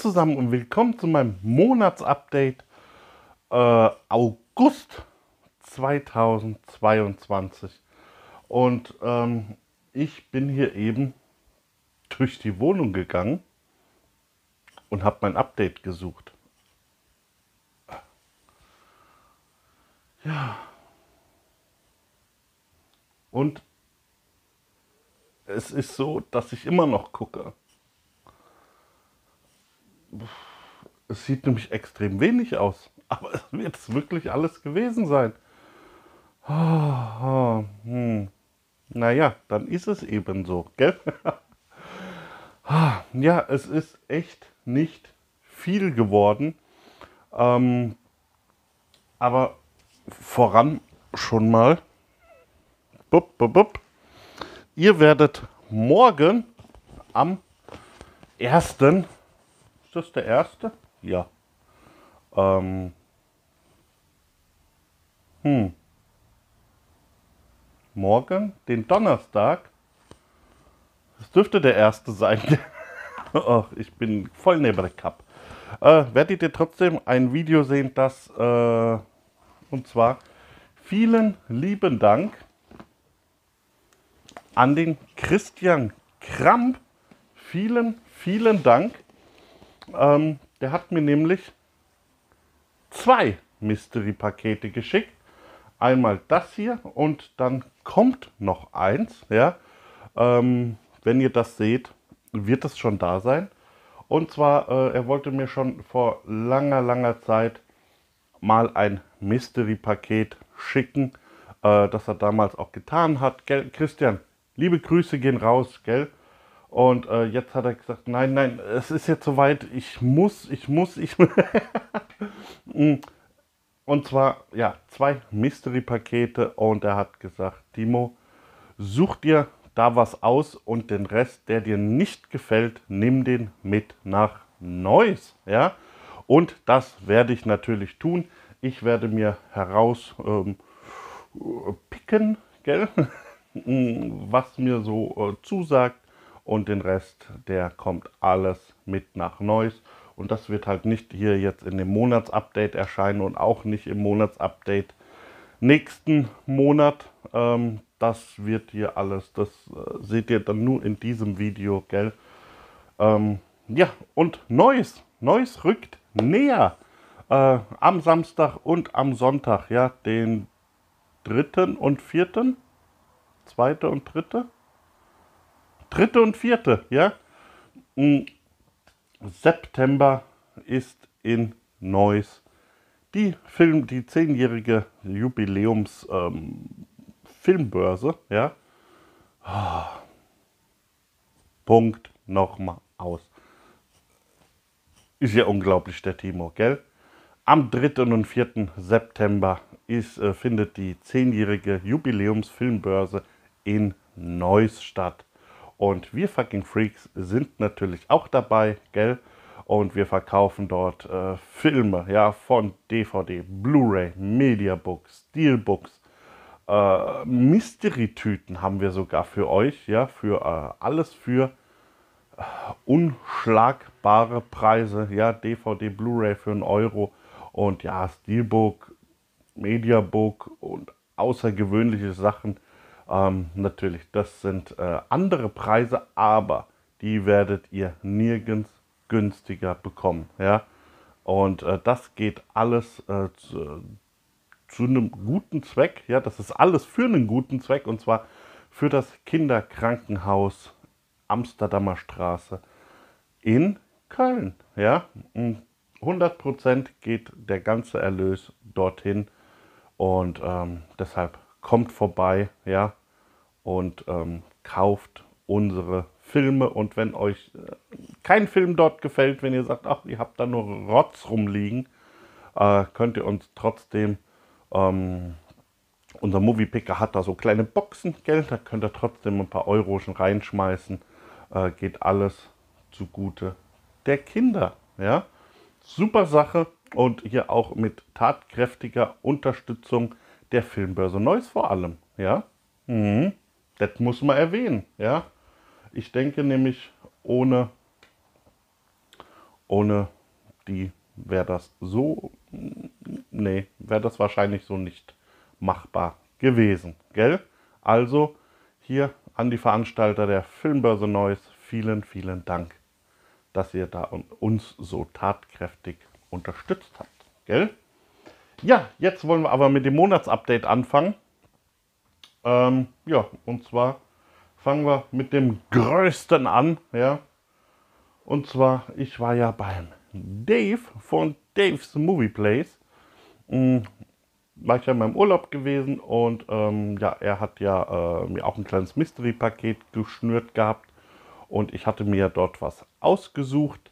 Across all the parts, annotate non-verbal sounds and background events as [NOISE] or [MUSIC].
Zusammen und willkommen zu meinem Monatsupdate äh, August 2022. Und ähm, ich bin hier eben durch die Wohnung gegangen und habe mein Update gesucht. Ja. Und es ist so, dass ich immer noch gucke. Es sieht nämlich extrem wenig aus, [LAUGHS] aber es wird es wirklich alles gewesen sein. Oh, oh, hm. Naja, dann ist es eben so, gell? [LAUGHS] ja, es ist echt nicht viel geworden. Ähm, aber voran schon mal. Bup, bup, bup. Ihr werdet morgen am 1. Ist das der erste? Ja. Ähm. Hm. Morgen, den Donnerstag. Das dürfte der erste sein. [LAUGHS] oh, ich bin voll neben der Cup. Äh, werdet ihr trotzdem ein Video sehen, das äh, und zwar vielen lieben Dank an den Christian Kramp. Vielen, vielen Dank. Ähm, der hat mir nämlich zwei Mystery-Pakete geschickt. Einmal das hier und dann kommt noch eins. Ja, ähm, wenn ihr das seht, wird es schon da sein. Und zwar, äh, er wollte mir schon vor langer, langer Zeit mal ein Mystery-Paket schicken, äh, das er damals auch getan hat. Gell, Christian, liebe Grüße gehen raus, gell? Und äh, jetzt hat er gesagt, nein, nein, es ist jetzt soweit, ich muss, ich muss, ich [LAUGHS] mm. Und zwar, ja, zwei Mystery-Pakete und er hat gesagt, Timo, such dir da was aus und den Rest, der dir nicht gefällt, nimm den mit nach Neuss, ja? Und das werde ich natürlich tun. Ich werde mir heraus ähm, gell? [LAUGHS] was mir so äh, zusagt und den Rest, der kommt alles mit nach Neuss. Und das wird halt nicht hier jetzt in dem Monatsupdate erscheinen und auch nicht im Monatsupdate nächsten Monat. Ähm, das wird hier alles, das äh, seht ihr dann nur in diesem Video, gell? Ähm, ja, und Neues, Neues rückt näher. Äh, am Samstag und am Sonntag, ja, den dritten und vierten zweite und dritte? Dritte und vierte, ja? Hm, September ist in Neuss die Film, die zehnjährige Jubiläums ähm, Filmbörse, ja. Punkt nochmal aus. Ist ja unglaublich, der Timo, gell? Am 3. und 4. September ist, äh, findet die zehnjährige Jubiläumsfilmbörse in Neustadt. Und wir fucking Freaks sind natürlich auch dabei, gell? Und wir verkaufen dort äh, Filme, ja, von DVD, Blu-ray, Mediabooks, Steelbooks, äh, Mystery-Tüten haben wir sogar für euch, ja, für äh, alles für äh, unschlagbare Preise, ja, DVD, Blu-ray für einen Euro und ja, Steelbook, Mediabook und außergewöhnliche Sachen ähm, natürlich, das sind äh, andere Preise, aber die werdet ihr nirgends günstiger bekommen. Ja? Und äh, das geht alles äh, zu, zu, einem guten Zweck. Ja? Das ist alles für einen guten Zweck und zwar für das Kinderkrankenhaus Amsterdamer Straße in Köln. Ja? 100% geht der ganze Erlös dorthin und ähm, deshalb kommt vorbei. Ja? Und ähm, kauft unsere Filme. Und wenn euch äh, kein Film dort gefällt, wenn ihr sagt, ach, ihr habt da nur Rotz rumliegen, äh, könnt ihr uns trotzdem, ähm, unser Moviepicker hat da so kleine Boxen, gell, da könnt ihr trotzdem ein paar Euro schon reinschmeißen. Äh, geht alles zugute der Kinder. Ja? Super Sache und hier auch mit tatkräftiger Unterstützung der Filmbörse Neues vor allem. Ja? Mhm. Das muss man erwähnen, ja. Ich denke nämlich, ohne, Ohne die wäre das so, nee, wäre das wahrscheinlich so nicht machbar gewesen, gell? Also hier an die Veranstalter der Filmbörse Neues, vielen, vielen Dank, dass ihr da uns so tatkräftig unterstützt habt, gell? Ja, jetzt wollen wir aber mit dem Monatsupdate anfangen. Ähm, ja, und zwar fangen wir mit dem Größten an, ja. Und zwar, ich war ja beim Dave von Dave's Movie Place. Mhm, war ich ja in meinem Urlaub gewesen und ähm, ja, er hat ja äh, mir auch ein kleines Mystery-Paket geschnürt gehabt und ich hatte mir dort was ausgesucht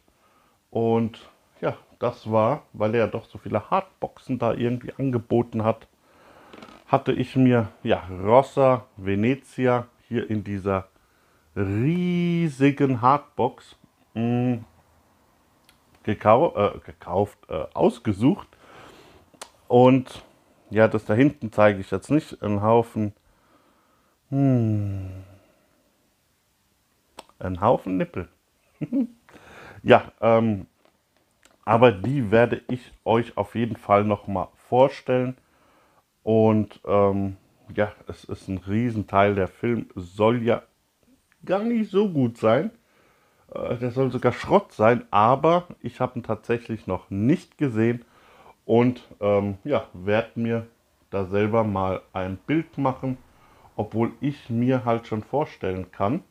und ja, das war, weil er doch so viele Hardboxen da irgendwie angeboten hat, hatte ich mir ja Rossa Venezia hier in dieser riesigen Hardbox mm, gekau äh, gekauft, äh, ausgesucht. Und ja, das da hinten zeige ich jetzt nicht. Ein Haufen. Hm, ein Haufen Nippel. [LAUGHS] ja, ähm, aber die werde ich euch auf jeden Fall noch mal vorstellen. Und ähm, ja, es ist ein Riesenteil. Der Film soll ja gar nicht so gut sein. Äh, der soll sogar Schrott sein, aber ich habe ihn tatsächlich noch nicht gesehen und ähm, ja, werde mir da selber mal ein Bild machen, obwohl ich mir halt schon vorstellen kann,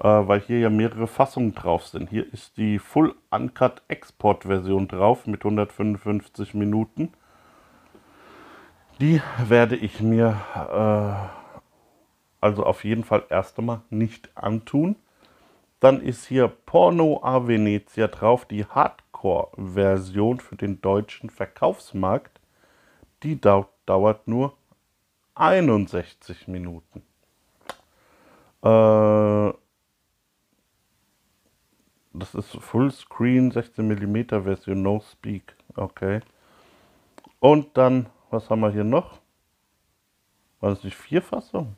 äh, weil hier ja mehrere Fassungen drauf sind. Hier ist die Full Uncut Export Version drauf mit 155 Minuten. Die werde ich mir äh, also auf jeden Fall erst einmal nicht antun. Dann ist hier Porno a Venezia drauf, die Hardcore-Version für den deutschen Verkaufsmarkt. Die dau dauert nur 61 Minuten. Äh, das ist Fullscreen 16 mm Version, No Speak. Okay. Und dann, was haben wir hier noch? War das nicht vier Fassungen?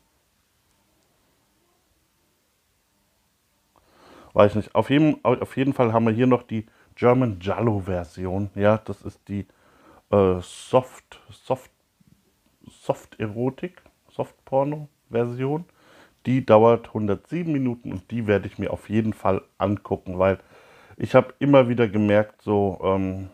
weiß nicht. Auf jeden, auf jeden Fall haben wir hier noch die German Jallo Version. Ja, das ist die äh, Soft, Soft, Soft Erotik, Soft Porno Version. Die dauert 107 Minuten und die werde ich mir auf jeden Fall angucken, weil ich habe immer wieder gemerkt, so ähm,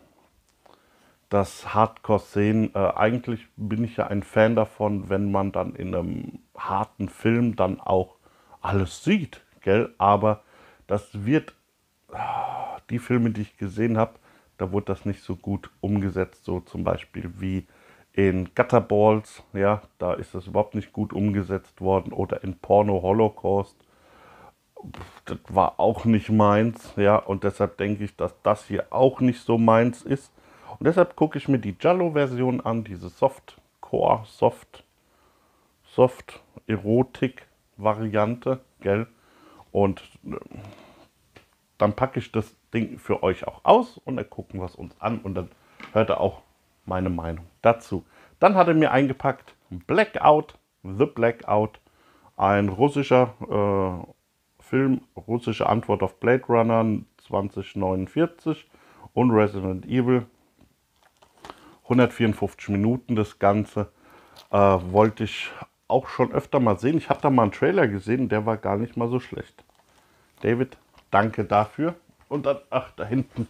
dass Hardcore-Szenen, äh, eigentlich bin ich ja ein Fan davon, wenn man dann in einem harten Film dann auch alles sieht, gell? Aber das wird, ah, die Filme, die ich gesehen habe, da wurde das nicht so gut umgesetzt, so zum Beispiel wie in Gutterballs, ja, da ist das überhaupt nicht gut umgesetzt worden oder in Porno Holocaust. Das war auch nicht meins, ja, und deshalb denke ich, dass das hier auch nicht so meins ist. Und deshalb gucke ich mir die Jallo-Version an, diese Soft-Core, Soft, Soft-Erotik-Variante, gell? Und äh, dann packe ich das Ding für euch auch aus und dann gucken wir es uns an und dann hört er auch meine Meinung dazu. Dann hat er mir eingepackt Blackout, The Blackout, ein russischer äh, Film, russische Antwort auf Blade Runner 2049 und Resident Evil. 154 Minuten das Ganze. Äh, wollte ich auch schon öfter mal sehen. Ich habe da mal einen Trailer gesehen, der war gar nicht mal so schlecht. David, danke dafür. Und dann, ach, da hinten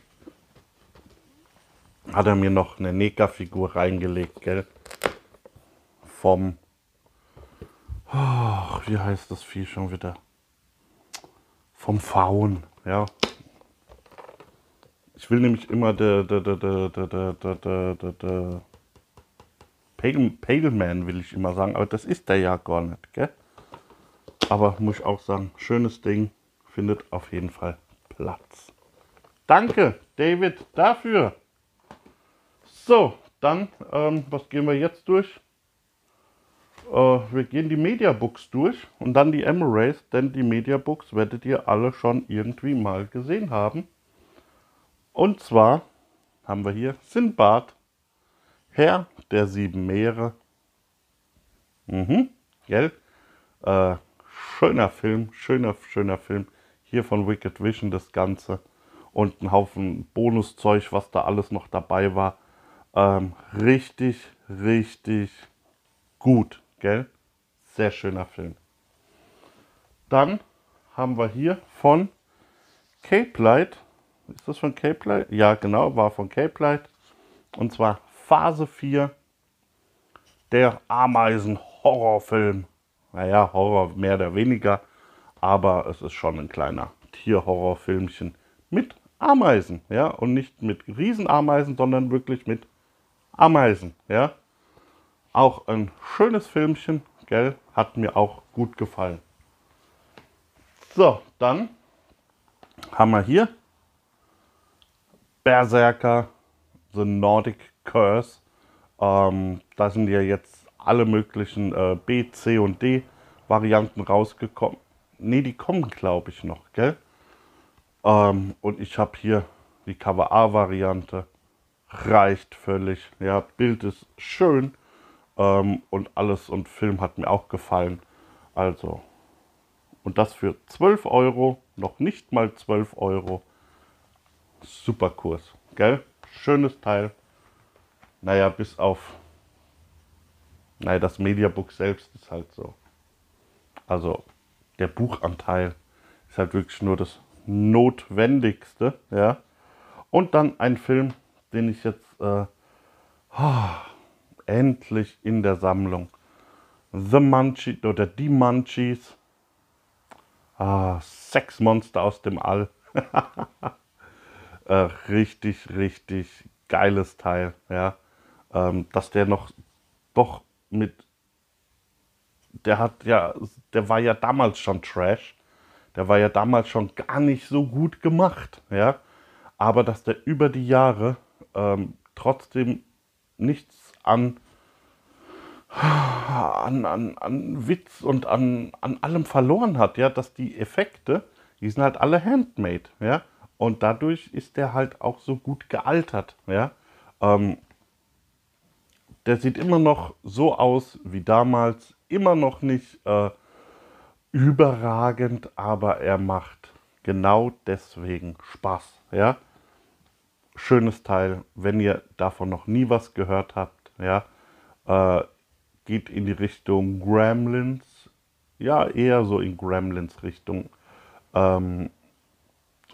hat er mir noch eine Neka-Figur reingelegt, gell? Vom, oh, wie heißt das Vieh schon wieder? Vom Faun, ja. Ich will nämlich immer der, der, der, der, der, der, der, der, Pale, Pale Man will ich immer sagen, aber das ist der ja gar nicht, gell? Aber muss ich auch sagen, schönes Ding, findet auf jeden Fall Platz. Danke, David, dafür. So, dann, ähm, was gehen wir jetzt durch? Äh, wir gehen die Mediabooks durch und dann die Emirates, denn die Mediabooks werdet ihr alle schon irgendwie mal gesehen haben. Und zwar haben wir hier Sinbad Herr der sieben Meere. Mhm, gell? Äh, schöner Film, schöner, schöner Film. Hier von Wicked Vision das Ganze. und ein Haufen Bonuszeug, was da alles noch dabei war. Ähm, richtig, richtig gut, gell? Sehr schöner Film. Dann haben wir hier von Cape Light. Ist das von Cape Light? Ja, genau, war von Cape Light. Und zwar Phase 4, der Ameisen-Horrorfilm. Naja, Horror mehr oder weniger, aber es ist schon ein kleiner Tierhorrorfilmchen mit Ameisen, ja, und nicht mit Riesenameisen, sondern wirklich mit Ameisen, ja. Auch ein schönes Filmchen, gell, hat mir auch gut gefallen. So, dann haben wir hier Berserker, The Nordic Curse. Ähm, da sind ja jetzt alle möglichen äh, B, C und D Varianten rausgekommen. Ne, die kommen, glaube ich, noch, gell? Ähm, und ich habe hier die Cover A-Variante. Reicht völlig. Ja, Bild ist schön. Ähm, und alles und Film hat mir auch gefallen. Also, und das für 12 Euro. Noch nicht mal 12 Euro. Super Kurs, gell? Schönes Teil. Naja, bis auf. Naja, das Mediabook selbst ist halt so. Also, der Buchanteil ist halt wirklich nur das Notwendigste, ja. Und dann ein Film, den ich jetzt äh, oh, endlich in der Sammlung. The Munchies oder Die Munchies. Ah, Sexmonster aus dem All. [LAUGHS] äh, richtig, richtig geiles Teil, ja. Ähm, dass der noch doch mit der hat ja, der war ja damals schon Trash. Der war ja damals schon gar nicht so gut gemacht, ja. Aber dass der über die Jahre ähm, trotzdem nichts an, an, an, an Witz und an, an allem verloren hat, ja, dass die Effekte, die sind halt alle handmade, ja. Und dadurch ist der halt auch so gut gealtert, ja. Ähm, der sieht immer noch so aus wie damals, immer noch nicht äh, überragend, aber er macht genau deswegen Spaß. Ja? Schönes Teil, wenn ihr davon noch nie was gehört habt, ja, äh, geht in die Richtung Gremlins, ja, eher so in Gremlins Richtung. Ähm,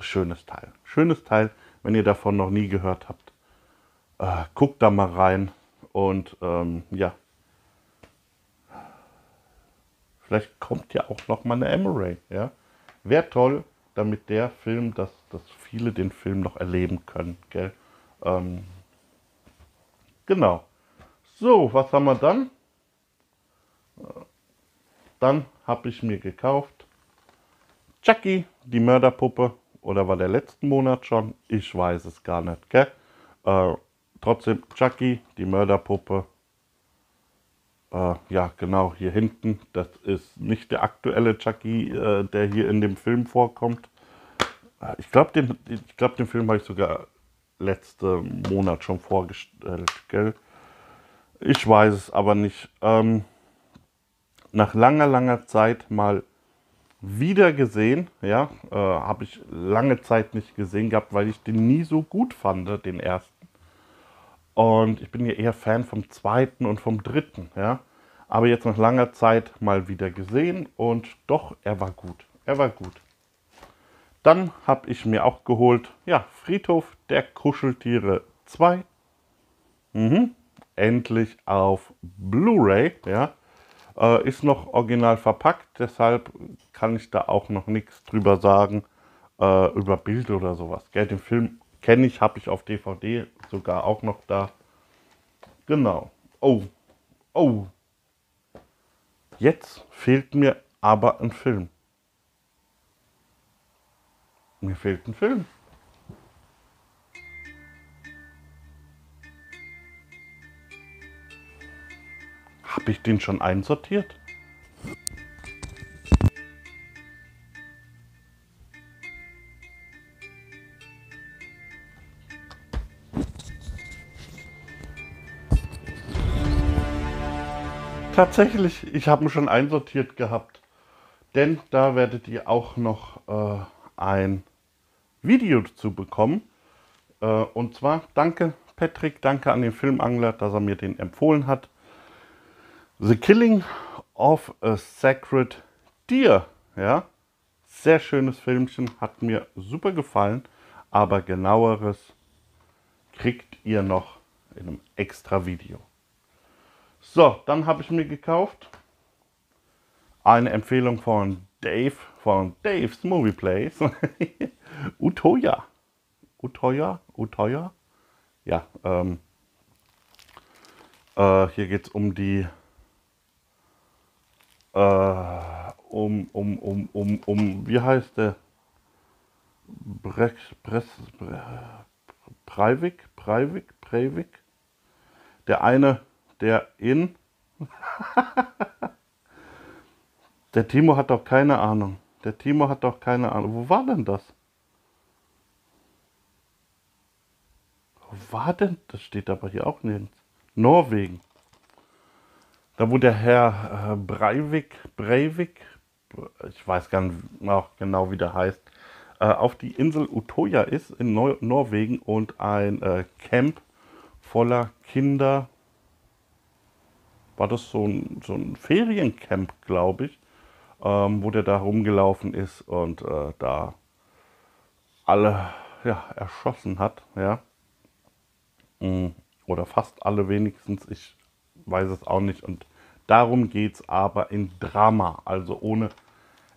schönes Teil. Schönes Teil, wenn ihr davon noch nie gehört habt. Äh, guckt da mal rein und ähm, ja, Vielleicht kommt ja auch noch mal eine Emery. Ja? Wäre toll, damit der Film, dass, dass viele den Film noch erleben können. Gell? Ähm, genau. So, was haben wir dann? Dann habe ich mir gekauft Chucky, die Mörderpuppe. Oder war der letzten Monat schon? Ich weiß es gar nicht. Gell? Äh, trotzdem Chucky, die Mörderpuppe. Äh, ja, genau, hier hinten. Das ist nicht der aktuelle Chucky, äh, der hier in dem Film vorkommt. Äh, ich glaube, den, glaub, den Film habe ich sogar letzten Monat schon vorgestellt, gell? Ich weiß es aber nicht. Ähm, nach langer, langer Zeit mal wieder gesehen, ja, äh, habe ich lange Zeit nicht gesehen gehabt, weil ich den nie so gut fand, den ersten. Und ich bin ja eher Fan vom zweiten und vom dritten, ja. Aber jetzt nach langer Zeit mal wieder gesehen und doch, er war gut. Er war gut. Dann habe ich mir auch geholt, ja, Friedhof der Kuscheltiere 2. Mhm. Endlich auf Blu-ray, ja. Äh, ist noch original verpackt, deshalb kann ich da auch noch nichts drüber sagen, äh, über Bild oder sowas. Gell, den Film kenne ich, habe ich auf DVD sogar auch noch da. Genau. Oh, oh. Jetzt fehlt mir aber ein Film. Mir fehlt ein Film. Habe ich den schon einsortiert? Tatsächlich, ich habe ihn schon einsortiert gehabt. Denn da werdet ihr auch noch äh, ein Video zu bekommen. Äh, und zwar danke Patrick, danke an den Filmangler, dass er mir den empfohlen hat. The Killing of a Sacred Deer. Ja, sehr schönes Filmchen, hat mir super gefallen, aber genaueres kriegt ihr noch in einem extra Video. So, dann habe ich mir gekauft eine Empfehlung von Dave von Dave's Movie Place. [LAUGHS] Utoya. Utoya? Utoya? Ja, ähm, äh, hier geht es um die äh, um, um, um, um, um, wie heißt der? Brex, Bress, Bre, Breivik, Breivik, Breivik. Der eine, der in. [LAUGHS] der Timo hat doch keine Ahnung. Der Timo hat doch keine Ahnung. Wo war denn das? Wo war denn? Das steht aber hier auch nirgends. Norwegen. Da wo der Herr äh, Breivik, Breivik, ich weiß gar nicht genau, wie der heißt, äh, auf die Insel Utoya ist in Nor Norwegen und ein äh, Camp voller Kinder, war das so ein, so ein Feriencamp, glaube ich, ähm, wo der da rumgelaufen ist und da alle ja, erschossen hat, ja. Mm, oder fast alle wenigstens, ich weiß es auch nicht. Und darum geht es aber in Drama, also ohne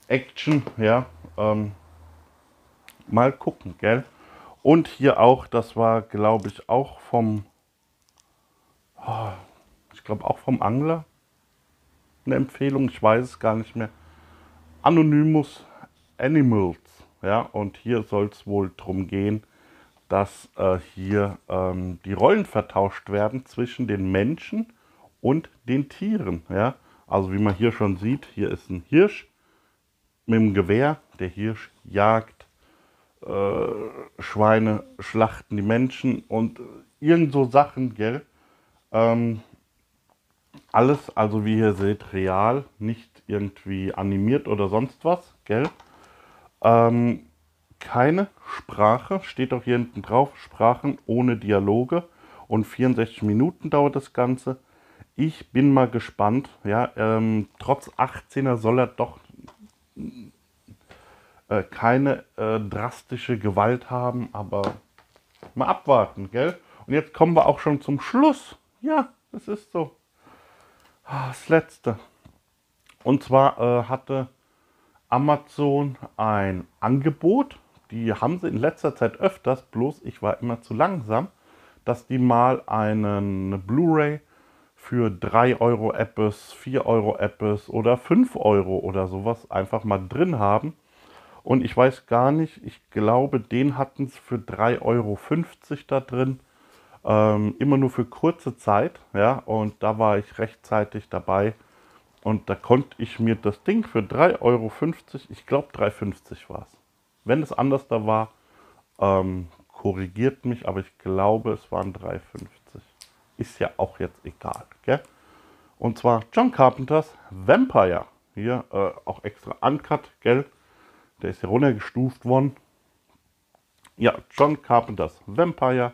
Action, ja. Ähm, mal gucken, gell? Und hier auch, das war, glaube ich, auch vom, oh, ich glaube auch vom Angler eine Empfehlung, ich weiß es gar nicht mehr. Anonymous Animals, ja, und hier soll es wohl darum gehen, dass äh, hier ähm, die Rollen vertauscht werden zwischen den Menschen und den Tieren, ja. Also wie man hier schon sieht, hier ist ein Hirsch mit dem Gewehr, der Hirsch jagt äh, Schweine schlachten die Menschen und irgend so Sachen, gell? Ähm, alles, also wie ihr seht, real, nicht irgendwie animiert oder sonst was, gell? Ähm, keine Sprache, steht auch hier hinten drauf, Sprachen ohne Dialoge und 64 Minuten dauert das Ganze. Ich bin mal gespannt, ja, ähm, trotz 18er soll er doch äh, keine äh, drastische Gewalt haben, aber mal abwarten, gell? Und jetzt kommen wir auch schon zum Schluss. Ja, das ist so. Ah, das letzte. Und zwar äh, hatte Amazon ein Angebot. Die haben sie in letzter Zeit öfters, bloß ich war immer zu langsam, dass die mal einen Blu-ray für 3 Euro Apps, 4 Euro Apps oder 5 Euro oder sowas einfach mal drin haben. Und ich weiß gar nicht, ich glaube, den hatten es für 3,50 Euro da drin. Ähm, immer nur für kurze Zeit, ja, und da war ich rechtzeitig dabei. Und da konnte ich mir das Ding für 3,50 Euro, ich glaube 3,50 war es. Wenn es anders da war, ähm, korrigiert mich, aber ich glaube, es waren 3,50. Ist ja auch jetzt egal, gell? Und zwar John Carpenters Vampire. Hier äh, auch extra uncut, gell? Der ist hier runtergestuft worden. Ja, John Carpenters Vampire.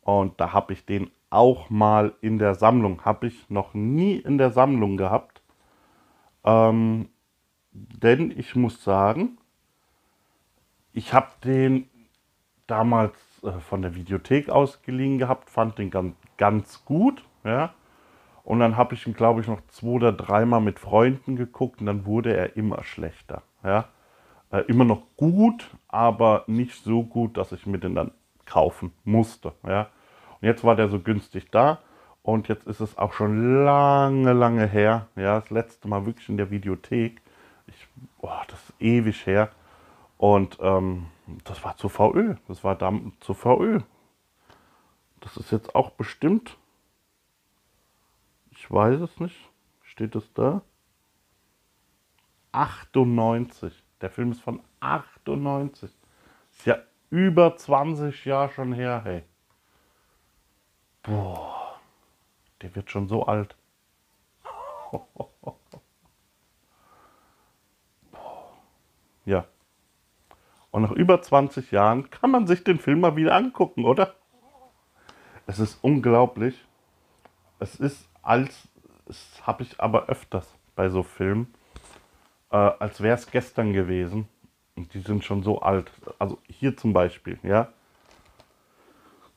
Und da habe ich den auch mal in der Sammlung. Habe ich noch nie in der Sammlung gehabt. Ähm, denn ich muss sagen, ich habe den damals äh, von der Videothek ausgeliehen gehabt, fand den ganz, ganz gut. Ja. Und dann habe ich ihn, glaube ich, noch zwei oder dreimal mit Freunden geguckt und dann wurde er immer schlechter. Ja. Äh, immer noch gut, aber nicht so gut, dass ich mir den dann kaufen musste. Ja. Und jetzt war der so günstig da und jetzt ist es auch schon lange, lange her. Ja, das letzte Mal wirklich in der Videothek. Ich, boah, das ist ewig her. Und ähm, das war zu VÖ. Das war da zu VÖ. Das ist jetzt auch bestimmt. Ich weiß es nicht. Steht es da? 98. Der Film ist von 98. Ist ja über 20 Jahre schon her, hey. Boah, der wird schon so alt. [LAUGHS] ja. Und nach über 20 Jahren kann man sich den Film mal wieder angucken, oder? Es ist unglaublich. Es ist als, das habe ich aber öfters bei so Filmen, äh, als wäre es gestern gewesen. Und die sind schon so alt. Also hier zum Beispiel, ja.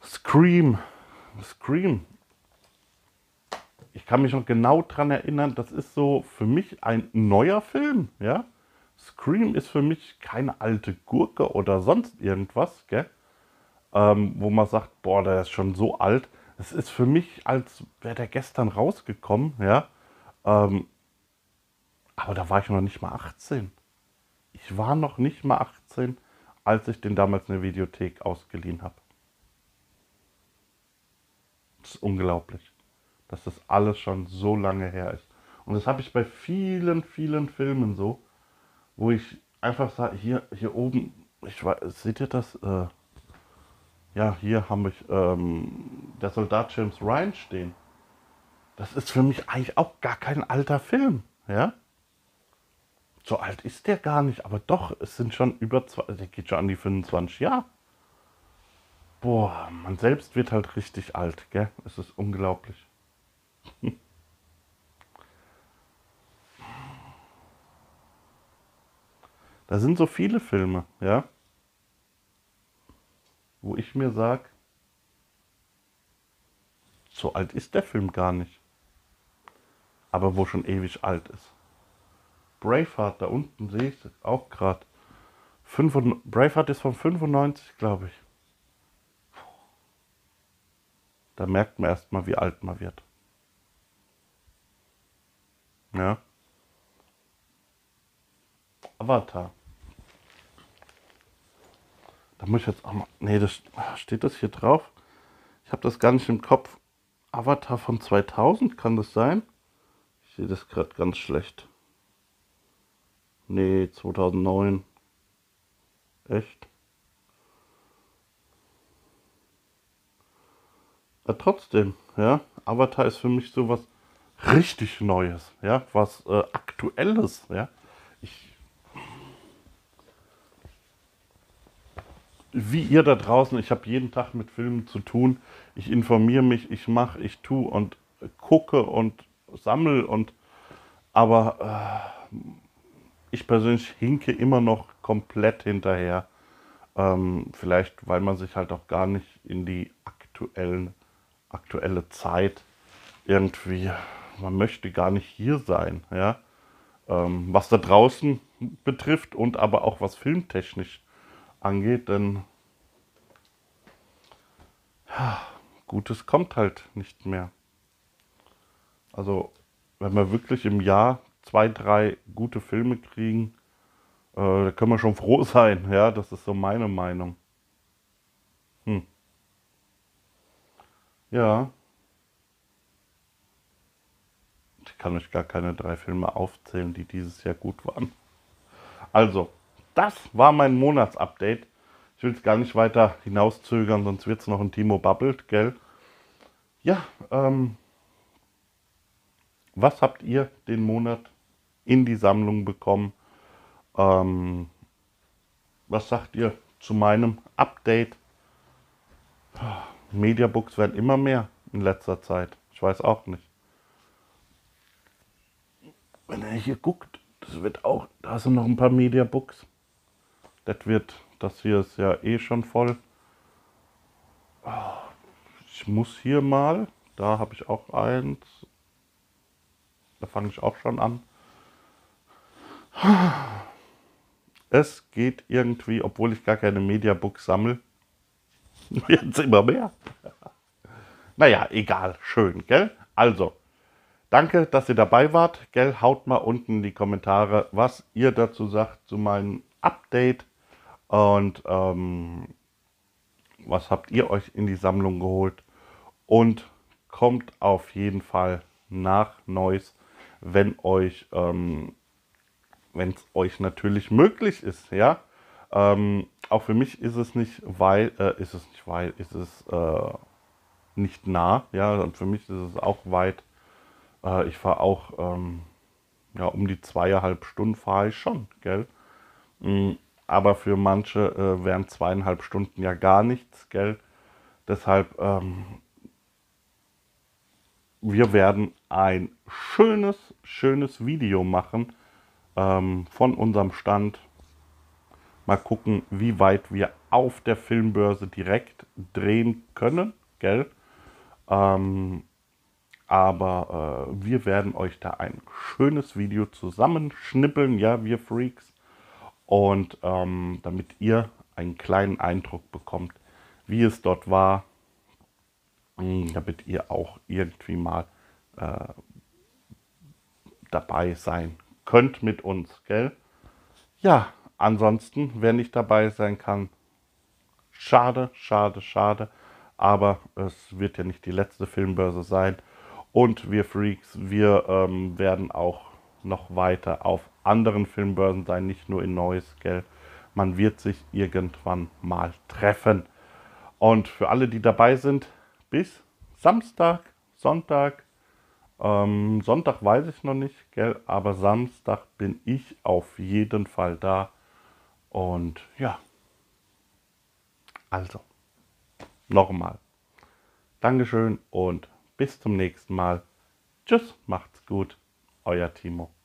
Scream. Scream. Ich kann mich noch genau daran erinnern, das ist so für mich ein neuer Film, ja. Scream ist für mich keine alte Gurke oder sonst irgendwas, gell? Ähm, wo man sagt, boah, der ist schon so alt. Es ist für mich, als wäre der gestern rausgekommen, ja. Ähm, aber da war ich noch nicht mal 18. Ich war noch nicht mal 18, als ich den damals in der Videothek ausgeliehen habe. Das ist unglaublich, dass das alles schon so lange her ist. Und das habe ich bei vielen, vielen Filmen so, wo ich einfach sage, hier, hier oben, ich weiß, seht ihr das? Äh, ja, hier haben wir ähm, der Soldat James Ryan stehen. Das ist für mich eigentlich auch gar kein alter Film, ja? So alt ist der gar nicht, aber doch, es sind schon über zwei, der geht schon an die 25 Jahre. Boah, man selbst wird halt richtig alt, gell? Es ist unglaublich. [LAUGHS] Da sind so viele Filme, ja, wo ich mir sage, so alt ist der Film gar nicht, aber wo schon ewig alt ist. Braveheart, da unten sehe ich auch gerade. Braveheart ist von 95, glaube ich. Da merkt man erstmal, wie alt man wird. Ja. Avatar. Da muss ich jetzt auch mal. Nee, das steht das hier drauf. Ich habe das gar nicht im Kopf. Avatar von 2000, kann das sein? Ich sehe das gerade ganz schlecht. Nee, 2009. Echt? Ja, trotzdem, ja. Avatar ist für mich so was richtig Neues, ja, was äh, Aktuelles, ja. Ich, wie ihr da draußen, ich habe jeden Tag mit Filmen zu tun. Ich informiere mich, ich mache, ich tue und gucke und sammle und aber äh, ich persönlich hinke immer noch komplett hinterher. Ähm, vielleicht, weil man sich halt auch gar nicht in die aktuellen, aktuelle Zeit irgendwie, man möchte gar nicht hier sein, ja. Ähm, was da draußen betrifft und aber auch was filmtechnisch angeht, denn ja, Gutes kommt halt nicht mehr. Also, wenn wir wirklich im Jahr zwei, drei gute Filme kriegen, äh, da können wir schon froh [LAUGHS] sein. Ja, das ist so meine Meinung. Hm. Ja. Ich kann euch gar keine drei Filme aufzählen, die dieses Jahr gut waren. Also, das war mein Monatsupdate. Ich will es gar nicht weiter hinauszögern, sonst wird es noch ein Timo babbelt, gell? Ja, ähm, was habt ihr den Monat in die Sammlung bekommen. Ähm, was sagt ihr zu meinem Update? Mediabooks werden immer mehr in letzter Zeit. Ich weiß auch nicht. Wenn ihr hier guckt, das wird auch, da sind noch ein paar Mediabooks. Das wird, das hier ist ja eh schon voll. Ich muss hier mal, da habe ich auch eins. Da fange ich auch schon an. Es geht irgendwie, obwohl ich gar keine Mediabooks sammle, [LAUGHS] jetzt immer mehr. [LAUGHS] Naja, egal, schön, gell? Also, danke, dass ihr dabei wart, gell? Haut mal unten in die Kommentare, was ihr dazu sagt zu meinem Update und ähm, was habt ihr euch in die Sammlung geholt und kommt auf jeden Fall nach Neues, wenn euch ähm, wenn es euch natürlich möglich ist, ja. Ähm, auch für mich ist es nicht weil, äh, ist es nicht weil, ist es äh, nicht nah, ja. Und für mich ist es auch weit. Äh, ich fahre auch, ähm, ja, um die zweieinhalb Stunden fahre ich schon, gell. Mm, aber für manche äh, wären zweieinhalb Stunden ja gar nichts, gell? Deshalb, ähm, wir werden ein schönes, schönes Video machen ähm, von unserem Stand. Mal gucken, wie weit wir auf der Filmbörse direkt drehen können, gell? Ähm, aber äh, wir werden euch da ein schönes Video zusammenschnippeln, ja, wir Freaks. Und ähm, damit ihr einen kleinen Eindruck bekommt, wie es dort war, hm, damit ihr auch irgendwie mal äh, dabei sein könnt mit uns, gell? Ja, ansonsten, wer nicht dabei sein kann, schade, schade, schade. Aber es wird ja nicht die letzte Filmbörse sein. Und wir Freaks, wir ähm, werden auch noch weiter auf anderen Filmbörsen sein, nicht nur in Neues, gell? Man wird sich irgendwann mal treffen. Und für alle, die dabei sind, bis Samstag, Sonntag. Ähm, Sonntag weiß ich noch nicht, gell? Aber Samstag bin ich auf jeden Fall da. Und ja. Also, nochmal. Dankeschön und bis zum nächsten Mal. Tschüss, macht's gut, euer Timo.